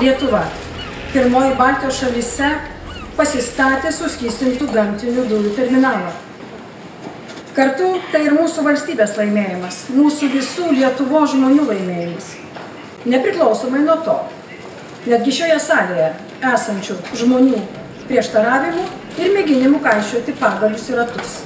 Lietuva, pirmoji Baltijos šalyse pasistatė suskystintų gamtinių dujų terminalą. Kartu tai ir mūsų valstybės laimėjimas, mūsų visų Lietuvo žmonių laimėjimas. Nepriklausomai nuo to, netgi šioje salėje esančių žmonių prieštaravimų ir mėginimų kaišiuoti pagalius į ratus.